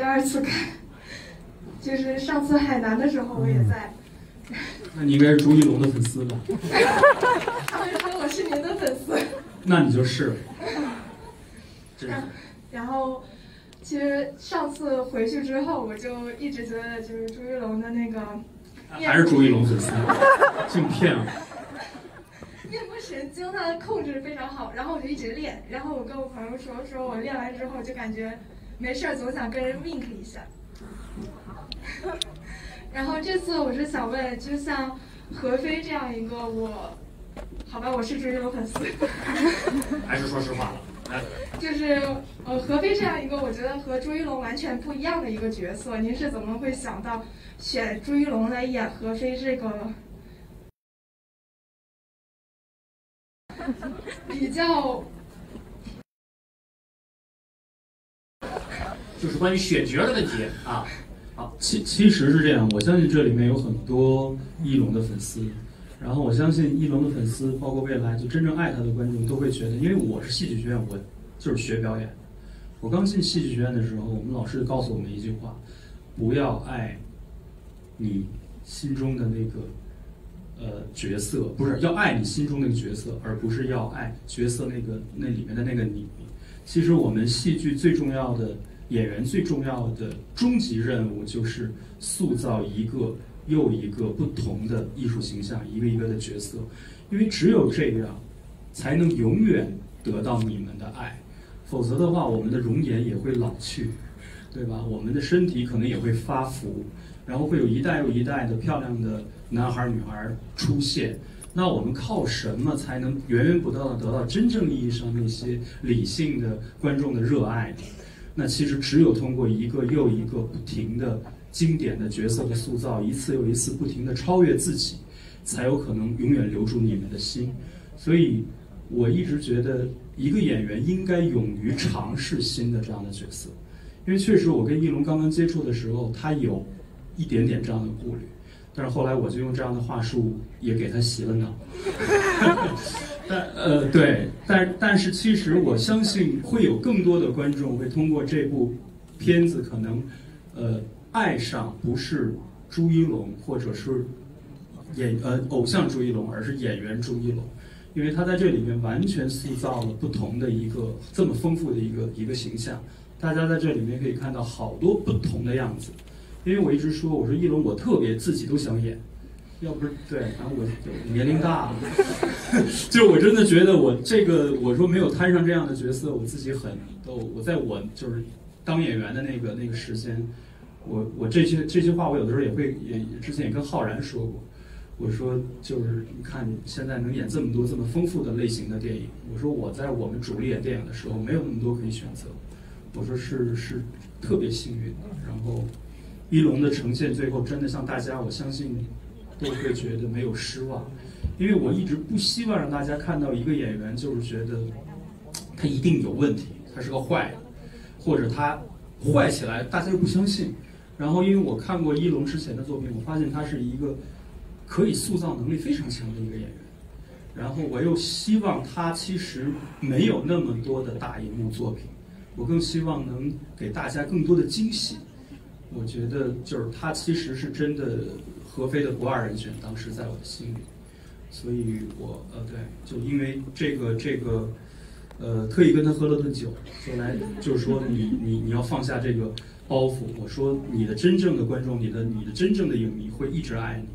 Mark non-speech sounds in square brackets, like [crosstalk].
第二次看，就是上次海南的时候我也在。那你应该是朱一龙的粉丝吧？他们说我是您的粉丝。那你就是。[laughs] 然后，其实上次回去之后，我就一直觉得就是朱一龙的那个。还是朱一龙粉丝，[laughs] 净骗啊。面部神经他的控制非常好，然后我就一直练。然后我跟我朋友说，说我练完之后就感觉没事儿，总想跟人 wink 一下。[laughs] 然后这次我是想问，就像何飞这样一个我，好吧，我是朱一龙粉丝。[laughs] 还是说实话了。就是呃，何飞这样一个我觉得和朱一龙完全不一样的一个角色，您是怎么会想到选朱一龙来演何飞这个 [laughs] 比较？就是关于选角的问题啊。好，其其实是这样，我相信这里面有很多艺龙的粉丝。然后我相信艺龙的粉丝，包括未来就真正爱他的观众，都会觉得，因为我是戏剧学院，我就是学表演。我刚进戏剧学院的时候，我们老师告诉我们一句话：不要爱你心中的那个呃角色，不是要爱你心中那个角色，而不是要爱角色那个那里面的那个你。其实我们戏剧最重要的演员最重要的终极任务，就是塑造一个。又一个不同的艺术形象，一个一个的角色，因为只有这样，才能永远得到你们的爱，否则的话，我们的容颜也会老去，对吧？我们的身体可能也会发福，然后会有一代又一代的漂亮的男孩女孩出现，那我们靠什么才能源源不断的得到真正意义上那些理性的观众的热爱呢？那其实只有通过一个又一个不停的。经典的角色的塑造，一次又一次不停的超越自己，才有可能永远留住你们的心。所以，我一直觉得一个演员应该勇于尝试新的这样的角色，因为确实我跟翼龙刚刚接触的时候，他有一点点这样的顾虑，但是后来我就用这样的话术也给他洗了脑。[laughs] 但呃对，但但是其实我相信会有更多的观众会通过这部片子可能呃。爱上不是朱一龙，或者是演呃偶像朱一龙，而是演员朱一龙，因为他在这里面完全塑造了不同的一个这么丰富的一个一个形象。大家在这里面可以看到好多不同的样子。因为我一直说，我说一龙，我特别自己都想演，要不是对，然后我年龄大了，[laughs] 就我真的觉得我这个我说没有摊上这样的角色，我自己很都我在我就是当演员的那个那个时间。我我这些这些话，我有的时候也会也之前也跟浩然说过，我说就是你看现在能演这么多这么丰富的类型的电影，我说我在我们主力演电影的时候没有那么多可以选择，我说是是特别幸运的。然后一龙的呈现最后真的像大家我相信都会觉得没有失望，因为我一直不希望让大家看到一个演员就是觉得他一定有问题，他是个坏的，或者他坏起来大家又不相信。然后，因为我看过一龙之前的作品，我发现他是一个可以塑造能力非常强的一个演员。然后，我又希望他其实没有那么多的大荧幕作品，我更希望能给大家更多的惊喜。我觉得就是他其实是真的合肥的不二人选，当时在我的心里。所以我呃对，就因为这个这个呃，特意跟他喝了顿酒，就来就是说你你你要放下这个。包袱，我说你的真正的观众，你的你的真正的影迷会一直爱你。